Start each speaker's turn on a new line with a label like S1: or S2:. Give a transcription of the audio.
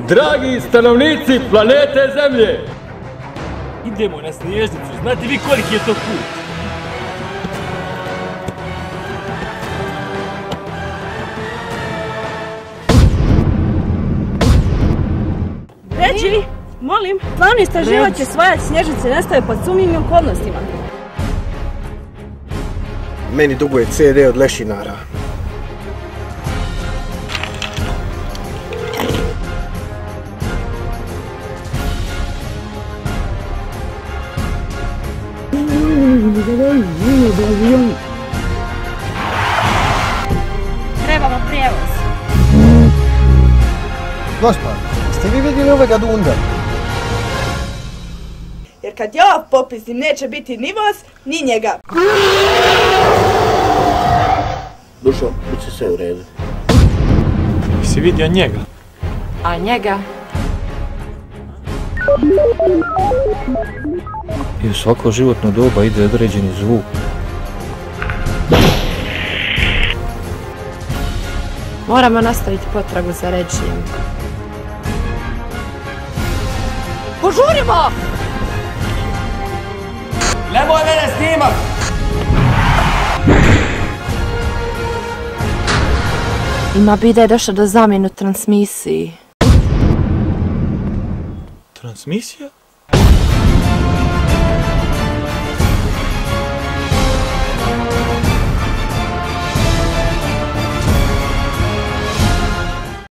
S1: Dragi stanovnici planete Zemlje,
S2: Idemo na snježnicu, znate vi koliki je to put?
S3: Ređi, molim, glavni istraživač će svajat snježice nestaje pod sumnjivim okolnostima.
S4: Meni duguje CD od lešinara.
S3: Trebamo prijevoz.
S4: Gospod, ste vi vidjeli ovega dunda?
S5: Jer kad ja popisim neće biti ni vas, ni njega.
S6: Dušo, bit će sve u redu.
S2: Si vidio njega?
S7: A njega?
S8: I u svako životno doba ide određeni zvuk.
S7: Moramo nastaviti potragu za rečijem. Požurimo!
S2: Nemoj mene snimak!
S7: Ima bi da je došlo do zamjenu transmisiji.
S2: transmissão